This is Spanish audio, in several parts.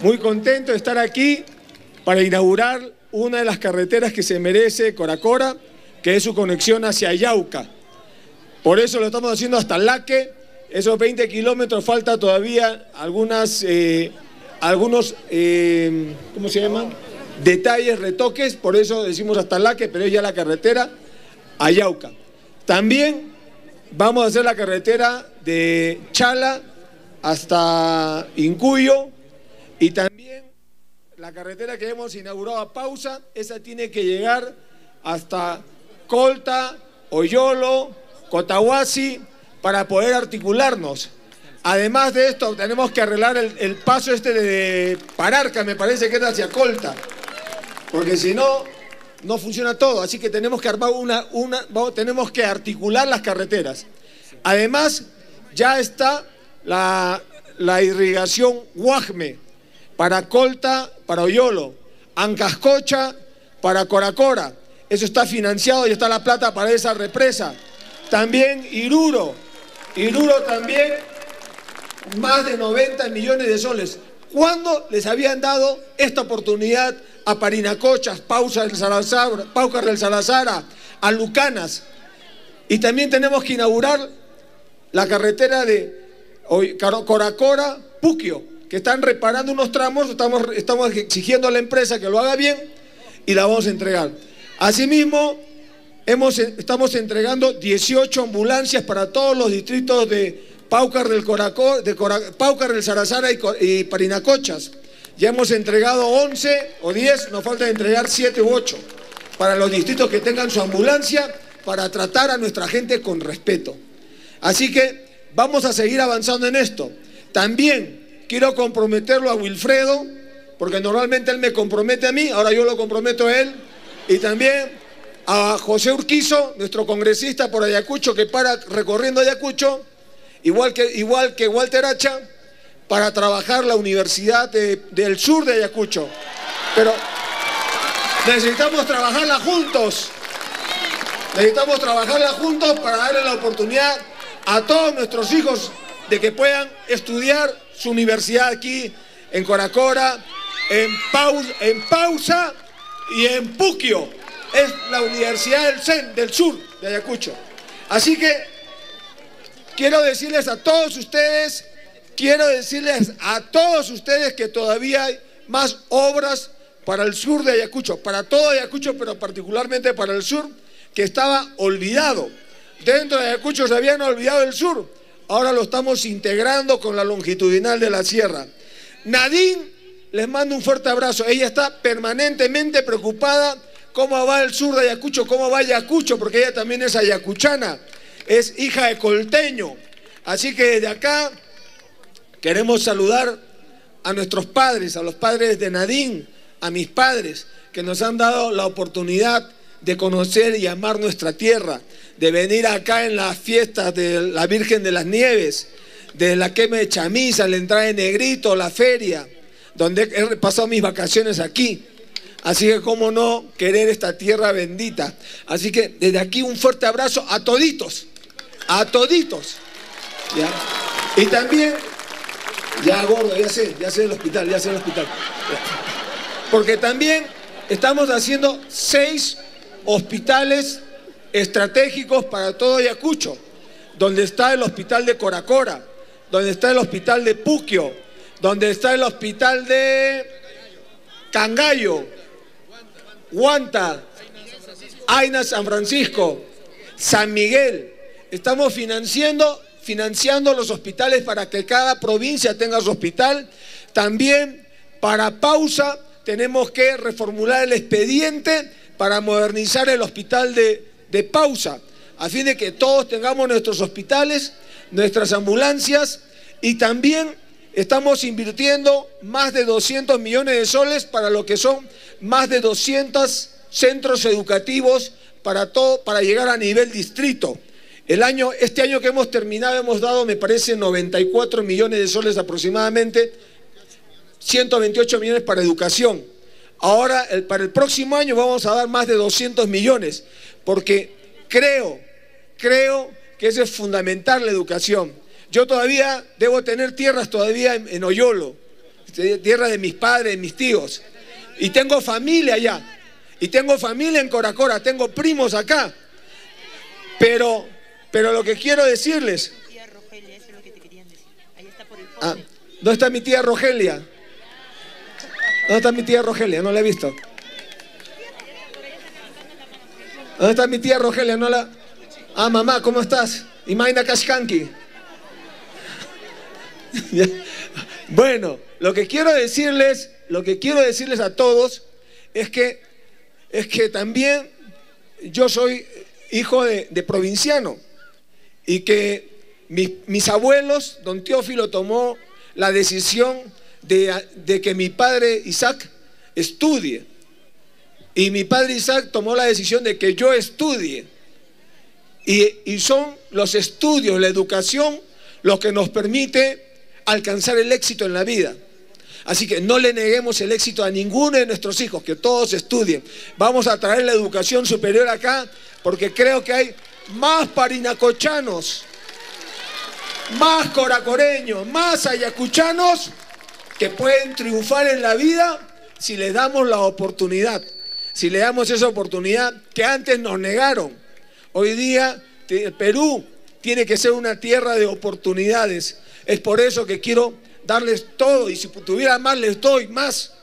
Muy contento de estar aquí para inaugurar una de las carreteras que se merece Coracora, que es su conexión hacia Yauca. Por eso lo estamos haciendo hasta Laque. Esos 20 kilómetros falta todavía algunas, eh, algunos, eh, ¿cómo se llaman? Detalles, retoques, por eso decimos hasta Laque, pero es ya la carretera a Yauca. También vamos a hacer la carretera de Chala hasta Incuyo y también la carretera que hemos inaugurado a Pausa, esa tiene que llegar hasta Colta, Oyolo, Cotahuasi, para poder articularnos. Además de esto, tenemos que arreglar el, paso este de Pararca, me parece que es hacia Colta, porque si no, no funciona todo. Así que tenemos que armar una, una, tenemos que articular las carreteras. Además, ya está la, la irrigación Guajme para Colta, para Oyolo, Ancascocha, para Coracora. Eso está financiado y está la plata para esa represa. También Iruro. Iruro también, más de 90 millones de soles. ¿Cuándo les habían dado esta oportunidad a Parinacochas, Pausa del Salazar, Paucar del Salazar, a Lucanas? Y también tenemos que inaugurar la carretera de Coracora, Puquio, que están reparando unos tramos, estamos, exigiendo a la empresa que lo haga bien y la vamos a entregar. Asimismo, estamos entregando 18 ambulancias para todos los distritos de Paucar del, de del Sarazara y, y Parinacochas. Ya hemos entregado 11 o 10, nos falta entregar 7 u 8 para los distritos que tengan su ambulancia para tratar a nuestra gente con respeto. Así que Vamos a seguir avanzando en esto. También quiero comprometerlo a Wilfredo, porque normalmente él me compromete a mí, ahora yo lo comprometo a él. Y también a José Urquizo, nuestro congresista por Ayacucho, que para recorriendo Ayacucho, igual que, igual que Walter Hacha, para trabajar la Universidad del Sur de Ayacucho. Pero necesitamos trabajarla juntos. Necesitamos trabajarla juntos para darle la oportunidad a todos nuestros hijos de que puedan estudiar su universidad aquí en Coracora, en, en Pausa y en Puquio. Es la Universidad del CEN, del Sur de Ayacucho. Así que quiero decirles a todos ustedes, quiero decirles a todos ustedes que todavía hay más obras para el sur de Ayacucho, para todo Ayacucho, pero particularmente para el sur, que estaba olvidado. Dentro de Ayacucho se habían olvidado el sur. Ahora lo estamos integrando con la longitudinal de la sierra. Nadine les mando un fuerte abrazo. Ella está permanentemente preocupada cómo va el sur de Ayacucho, cómo va Ayacucho, porque ella también es ayacuchana, es hija de colteño. Así que desde acá queremos saludar a nuestros padres, a los padres de Nadine, a mis padres, que nos han dado la oportunidad de conocer y amar nuestra tierra, de venir acá en las fiestas de la Virgen de las Nieves, de la quema de chamisa, la entrada de Negrito, la feria, donde he pasado mis vacaciones aquí. Así que cómo no querer esta tierra bendita. Así que desde aquí un fuerte abrazo a toditos, a toditos. Y también, ya gordo, ya sé, ya sé el hospital, ya sé el hospital. Porque también estamos haciendo seis hospitales estratégicos para todo Ayacucho, donde está el hospital de Coracora, donde está el hospital de Puquio, donde está el hospital de Cangallo, Huanta, Aina San Francisco, San Miguel. Estamos financiando, financiando los hospitales para que cada provincia tenga su hospital. También para pausa tenemos que reformular el expediente para modernizar el hospital de, de pausa, a fin de que todos tengamos nuestros hospitales, nuestras ambulancias y también estamos invirtiendo más de 200 millones de soles para lo que son más de 200 centros educativos para todo para llegar a nivel distrito. El año, este año que hemos terminado hemos dado, me parece, 94 millones de soles aproximadamente, 128 millones para educación. Ahora, para el próximo año vamos a dar más de 200 millones, porque creo, creo que eso es fundamental la educación. Yo todavía debo tener tierras todavía en, Oyolo. tierra de mis padres, de mis tíos. Y tengo familia allá. Y tengo familia en Coracora, tengo primos acá. Pero, pero lo que quiero decirles... Ah, ¿Dónde está mi tía Rogelia? ¿Dónde está mi tía Rogelia? No la he visto. ¿Dónde está mi tía Rogelia? No la... Ah, mamá, ¿cómo estás? Imaina Kashkanki. bueno, lo que quiero decirles, lo que quiero decirles a todos es que, es que también yo soy hijo de, provinciano y que mis, abuelos, don Teófilo tomó la decisión de, que mi padre Isaac estudie. Y mi padre Isaac tomó la decisión de que yo estudie. Y, son los estudios, la educación, lo que nos permite alcanzar el éxito en la vida. Así que no le neguemos el éxito a ninguno de nuestros hijos, que todos estudien. Vamos a traer la educación superior acá, porque creo que hay más parinacochanos, más coracoreños, más ayacuchanos que pueden triunfar en la vida si les damos la oportunidad si le damos esa oportunidad que antes nos negaron. Hoy día Perú tiene que ser una tierra de oportunidades. Es por eso que quiero darles todo y si tuviera más les doy más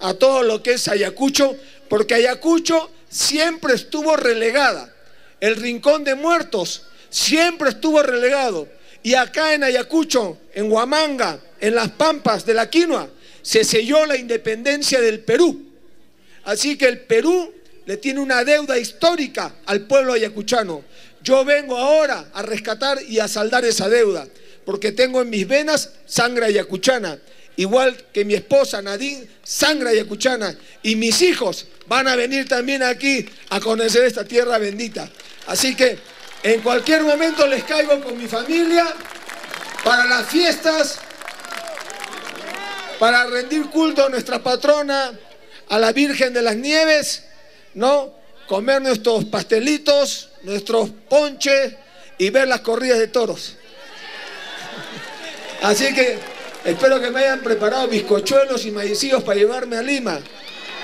a todo lo que es Ayacucho, porque Ayacucho siempre estuvo relegada. El rincón de muertos siempre estuvo relegado. Y acá en Ayacucho, en Huamanga, en las Pampas de la Quinoa, se selló la independencia del Perú. Así que el Perú le tiene una deuda histórica al pueblo ayacuchano. Yo vengo ahora a rescatar y a saldar esa deuda, porque tengo en mis venas sangre ayacuchana, igual que mi esposa Nadine, sangre ayacuchana, y mis hijos van a venir también aquí a conocer esta tierra bendita. Así que en cualquier momento les caigo con mi familia para las fiestas, para rendir culto a nuestra patrona, a la Virgen de las Nieves, ¿no? Comer nuestros pastelitos, nuestros ponches y ver las corridas de toros. Así que espero que me hayan preparado bizcochuelos y maicillos para llevarme a Lima,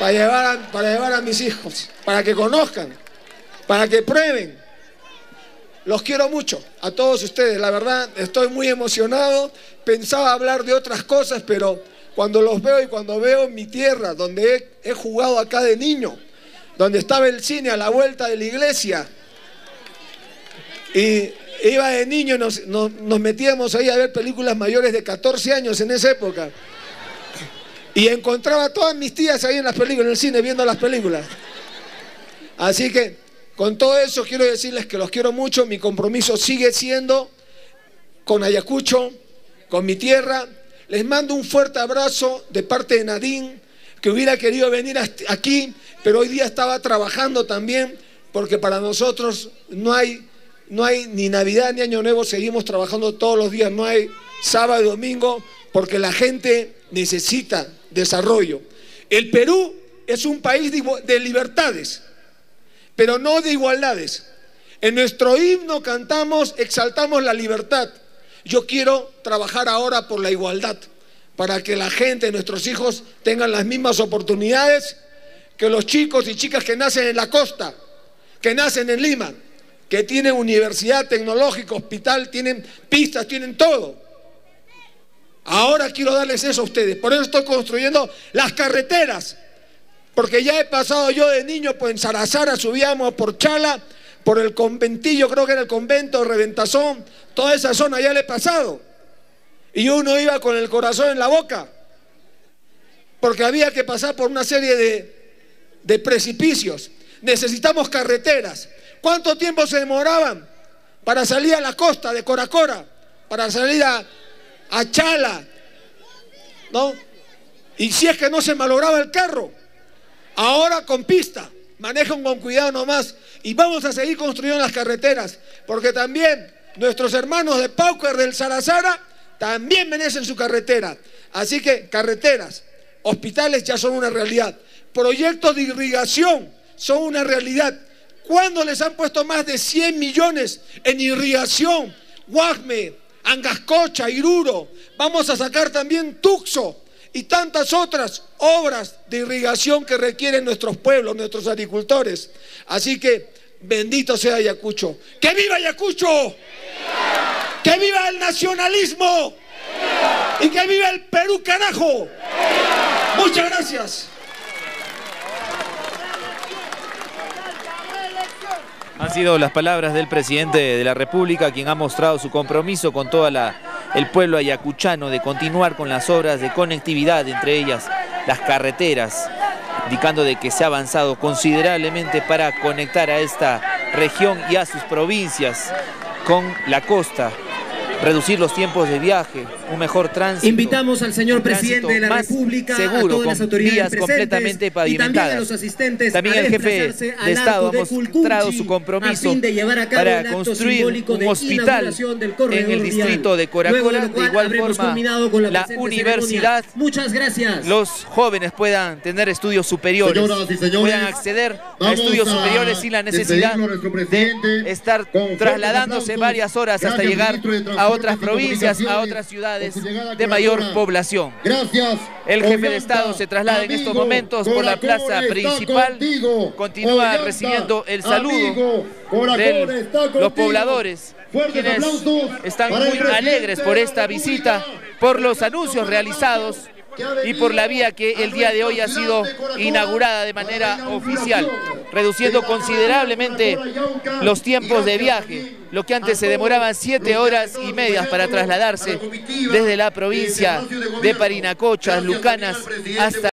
para llevar para llevar a mis hijos, para que conozcan, para que prueben. Los quiero mucho, a todos ustedes, la verdad estoy muy emocionado. Pensaba hablar de otras cosas, pero cuando los veo y cuando veo mi tierra, donde he, jugado acá de niño, donde estaba el cine a la vuelta de la iglesia, y iba de niño nos, metíamos ahí a ver películas mayores de 14 años en esa época. Y encontraba a todas mis tías ahí en las películas, en el cine, viendo las películas. Así que con todo eso quiero decirles que los quiero mucho. Mi compromiso sigue siendo con Ayacucho, con mi tierra, les mando un fuerte abrazo de parte de Nadine, que hubiera querido venir aquí, pero hoy día estaba trabajando también, porque para nosotros no hay, no hay ni Navidad ni Año Nuevo, seguimos trabajando todos los días, no hay sábado y domingo, porque la gente necesita desarrollo. El Perú es un país de libertades, pero no de igualdades. En nuestro himno cantamos, exaltamos la libertad. Yo quiero trabajar ahora por la igualdad, para que la gente, nuestros hijos, tengan las mismas oportunidades que los chicos y chicas que nacen en la costa, que nacen en Lima, que tienen universidad tecnológica, hospital, tienen pistas, tienen todo. Ahora quiero darles eso a ustedes. Por eso estoy construyendo las carreteras. Porque ya he pasado yo de niño, pues en Sarazara subíamos por Chala por el conventillo, creo que era el convento, Reventazón, toda esa zona ya le he pasado. Y uno iba con el corazón en la boca, porque había que pasar por una serie de, de precipicios. Necesitamos carreteras. ¿Cuánto tiempo se demoraban para salir a la costa de Coracora, para salir a, a Chala? ¿No? Y si es que no se malograba el carro, ahora con pista, manejan con cuidado nomás y vamos a seguir construyendo las carreteras, porque también nuestros hermanos de Pauker del Sarazara también merecen su carretera. Así que carreteras, hospitales ya son una realidad. Proyectos de irrigación son una realidad. ¿Cuándo les han puesto más de 100 millones en irrigación? Guajme, Angascocha, Iruro. Vamos a sacar también Tuxo. y tantas otras obras de irrigación que requieren nuestros pueblos, nuestros agricultores. Así que bendito sea Ayacucho. ¡Que viva Ayacucho! ¡Que viva el nacionalismo! ¡Y que viva el Perú, carajo! Muchas gracias. Han sido las palabras del presidente de la República, quien ha mostrado su compromiso con todo el pueblo ayacuchano de continuar con las obras de conectividad, entre ellas las carreteras, indicando de que se ha avanzado considerablemente para conectar a esta región y a sus provincias con la costa reducir los tiempos de viaje, un mejor tránsito. Invitamos al señor presidente de la República, seguro, a todas las autoridades completamente pavimentadas. Y también a los asistentes también el jefe de Estado ha mostrado su compromiso para construir un hospital en el distrito de Coracora. De igual forma, la universidad, Muchas gracias. los jóvenes puedan tener estudios superiores, puedan acceder a estudios superiores sin la necesidad de estar trasladándose varias horas hasta llegar a otras provincias, a otras ciudades de mayor población. Gracias. El jefe de Estado se traslada en estos momentos por la plaza principal, continúa recibiendo el saludo de los pobladores, quienes están muy alegres por esta visita, por los anuncios realizados y por la vía que el día de hoy ha sido inaugurada de manera oficial, reduciendo considerablemente los tiempos de viaje, lo que antes se demoraban siete horas y medias para trasladarse desde la provincia de Parinacochas, Lucanas, hasta